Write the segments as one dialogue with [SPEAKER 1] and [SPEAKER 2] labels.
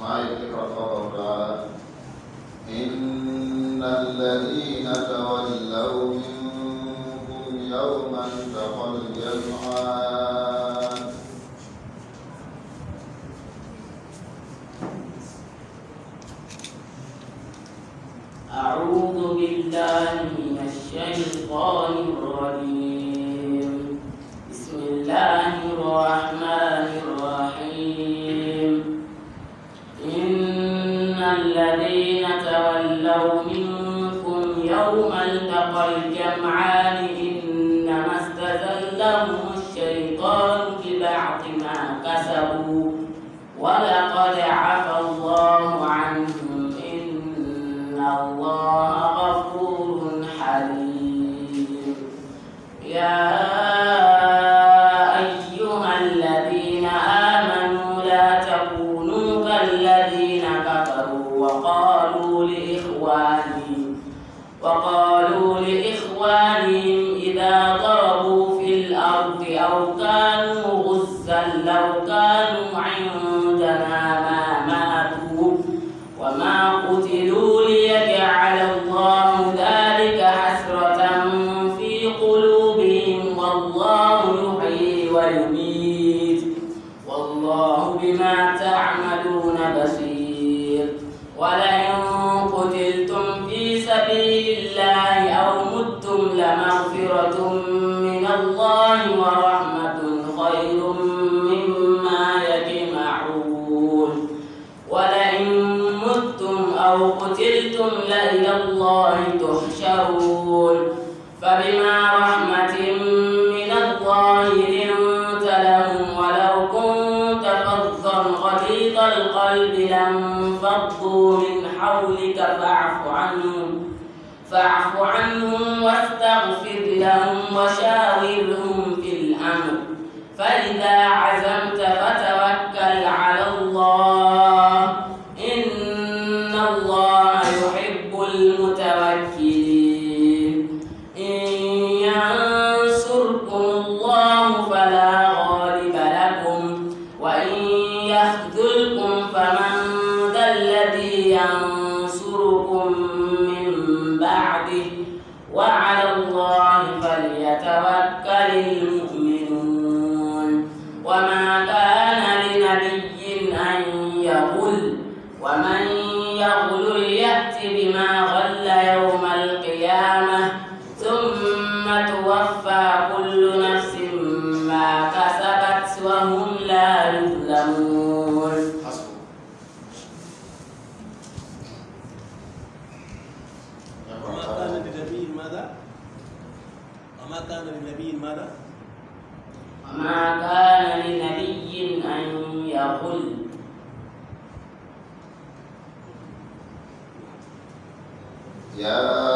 [SPEAKER 1] اسمعي قوله تعالى إن الذين تولوا منكم يوم التقى الجمعان
[SPEAKER 2] أعوذ بالله من الشيطان الرجيم. بسم الله الرحمن ولقد عفى الله عنهم إن الله غفور حليم يا أيها الذين آمنوا لا تكونوا كالذين كفروا وقالوا لإخوانهم وقالوا لإخوانهم إذا ضربوا في الأرض أو كانوا غزا لو كانوا عندنا الله تحشرون. فبما رحمة من الله لنت لهم ولو كنت فظا غليظ القلب لانفضوا من حولك فاعف عنهم. فاعف عنهم واستغفر لهم وشاورهم في الأمر. فإذا عزمت فتوكل على الله. فليتوكل المؤمنون. وما كان لنبي أن يغل ومن يغل يأت بما غل يوم القيامة.
[SPEAKER 1] يا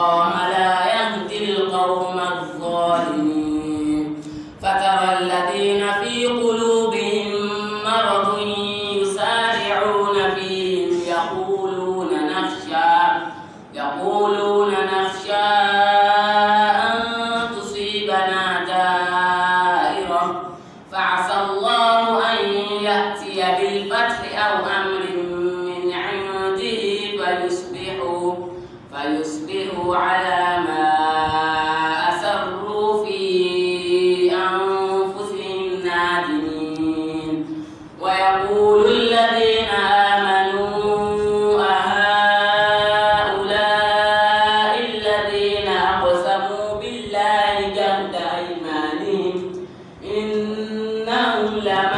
[SPEAKER 2] الله لا يهدي القوم الظالمين. فترى الذين في قلوبهم مرض يسارعون فيهم يقولون نخشى يقولون نخشى أن تصيبنا دائرة. فعسى الله أن يأتي بالفتح أو أمر على ما أسروا في أنفسهم نادمين. ويقول الذين آمنوا أهؤلاء الذين أقسموا بالله جهد أيمانهم إنهم لمعكم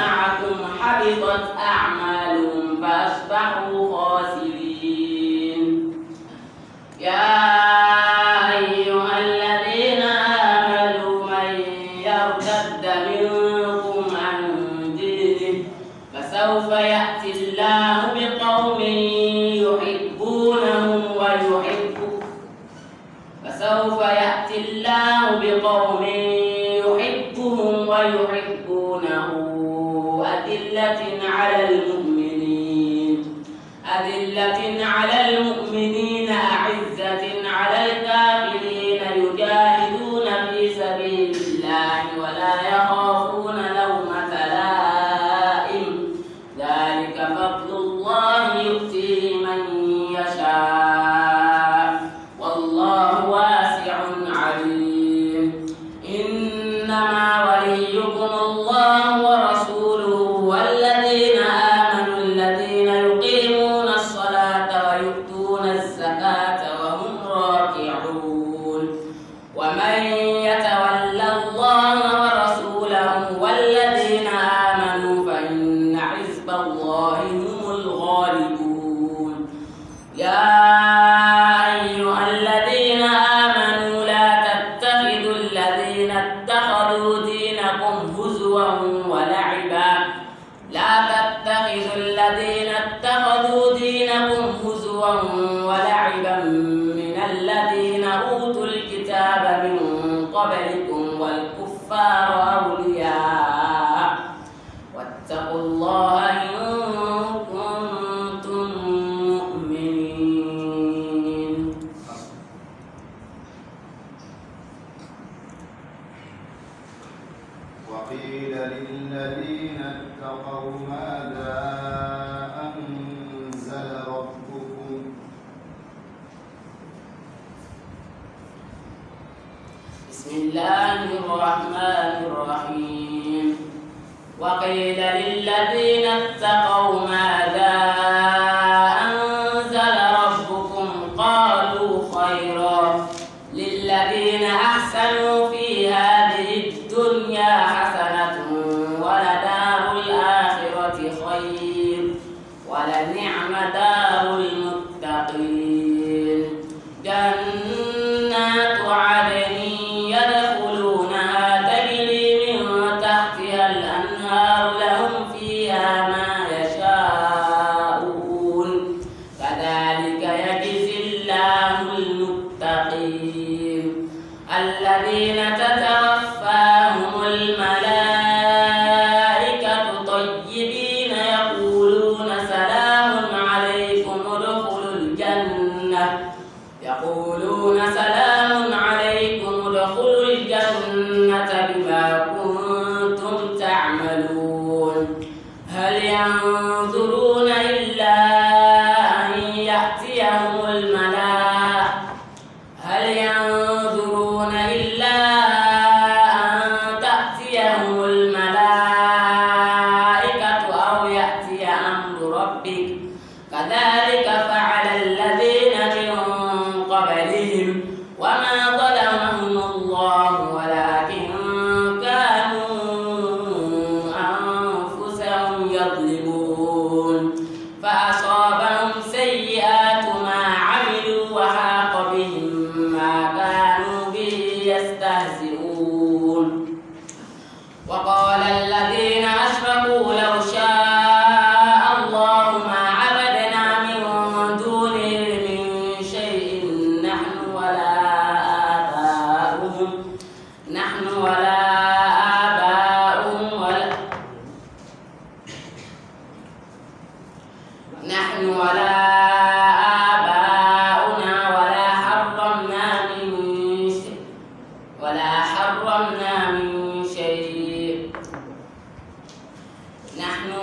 [SPEAKER 2] واحدا من الذين أوتوا الكتاب من قبلكم والكفار أولياء. واتقوا الله إن كنتم مؤمنين.
[SPEAKER 1] وقيل للذين اتقوا ماذا
[SPEAKER 2] وقيل للذين اتقوا ماذا أنزل ربكم؟ قالوا خيرا. للذين أحسنوا في هذا الذين تتوفاهم الملائكة طيبين يقولون سلام عليكم ادخلوا الجنة. يقولون سلام عليكم ادخلوا الجنة بما كنتم تعملون. هل ينظرون No,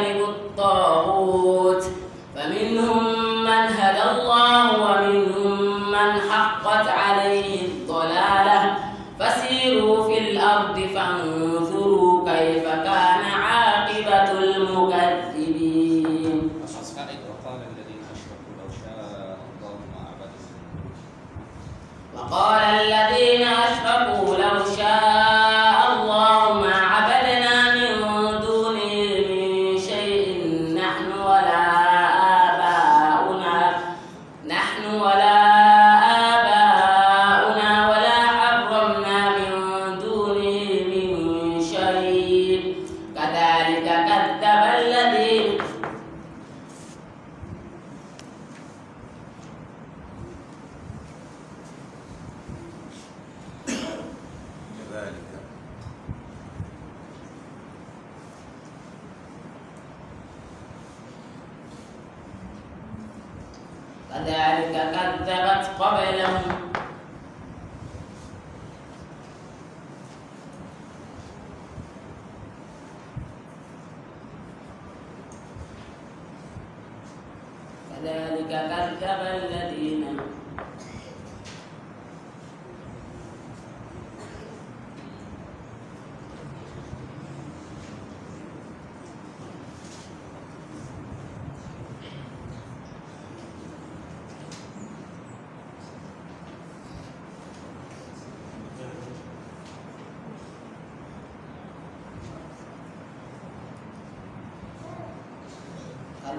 [SPEAKER 2] واجتنبوا الطاغوت. فمنهم من هدى الله ومنهم من حقت عليه الضلالة. فسيروا في الأرض فانظروا كيف كان عاقبة المكذبين.
[SPEAKER 3] وقال الذين
[SPEAKER 2] kadzdzabal ladzina كذلك كذب الذين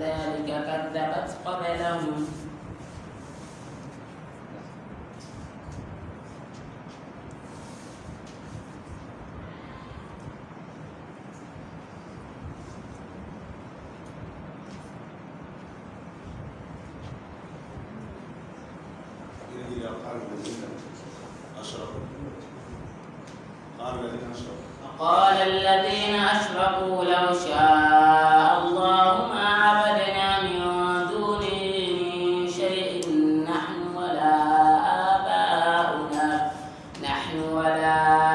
[SPEAKER 2] كذلك كذبت قبلهم ولا